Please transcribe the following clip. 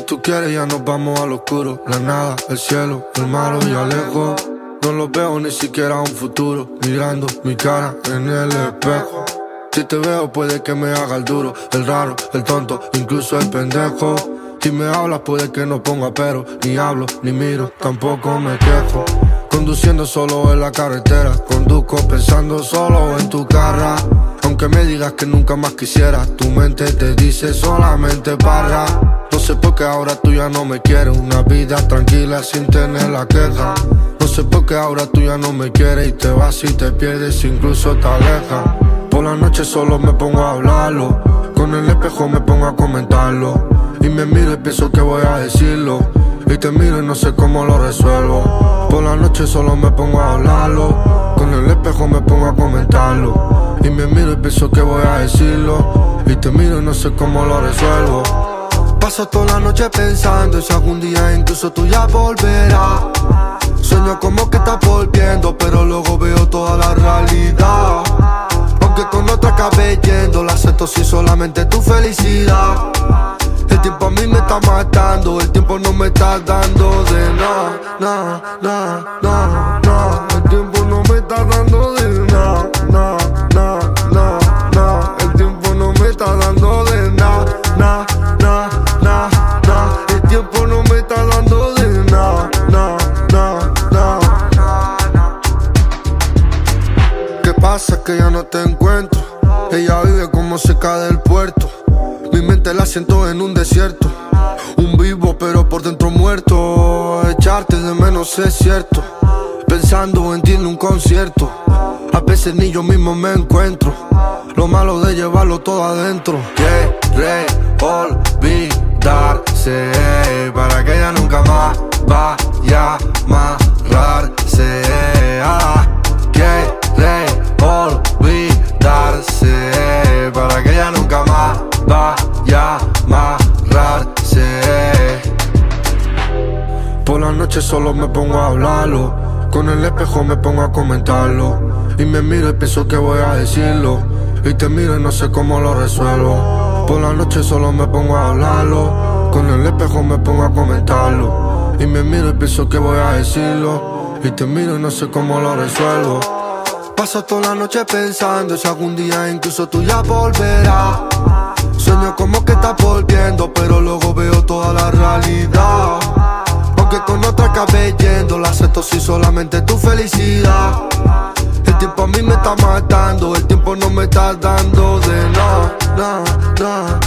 tú quieres ya nos vamos al oscuro. La nada, el cielo, el malo y alejo. No lo veo ni siquiera un futuro. Mirando mi cara en el espejo. Si te veo puede que me haga el duro, el raro, el tonto, incluso el pendejo. Si me hablas puede que no ponga pero, ni hablo, ni miro, tampoco me quejo. Conduciendo solo en la carretera, conduzco pensando solo en tu cara. Aunque me digas que nunca más quisiera, tu mente te dice solamente para. No sé por qué ahora tú ya no me quieres, una vida tranquila sin tener la queja. No sé por qué ahora tú ya no me quieres y te vas y te pierdes, incluso te alejas. Por la noche solo me pongo a hablarlo, con el espejo me pongo a comentarlo. Y me miro y pienso que voy a decirlo. Y te miro y no sé cómo lo resuelvo. Por la noche solo me pongo a hablarlo. Con el espejo me pongo a comentarlo. Y me miro y pienso que voy a decirlo. Y te miro y no sé cómo lo resuelvo. Paso toda la noche pensando si algún día incluso tú ya volverás. Sueño como que estás volviendo, pero luego veo toda la realidad. Aunque con otra acabé yendo, la acepto si solamente tu felicidad. El tiempo a mí me está matando, el tiempo no me está dando de nada, nada, nada, Que ya no te encuentro. Ella vive como cerca del puerto. Mi mente la siento en un desierto. Un vivo, pero por dentro muerto. Echarte de menos es cierto. Pensando en ti en un concierto. A veces ni yo mismo me encuentro. Lo malo de llevarlo todo adentro. Quiere olvidarse. Para que ella nunca más Por la noche solo me pongo a hablarlo. Con el espejo me pongo a comentarlo. Y me miro y pienso que voy a decirlo. Y te miro y no sé cómo lo resuelvo. Por la noche solo me pongo a hablarlo. Con el espejo me pongo a comentarlo. Y me miro y pienso que voy a decirlo. Y te miro y no sé cómo lo resuelvo. Paso toda la noche pensando si algún día incluso tú ya volverás. Sueño como que estás volviendo, pero luego veo toda la realidad. Solamente tu felicidad. El tiempo a mí me está matando, el tiempo no me está dando de nada, nada, nada,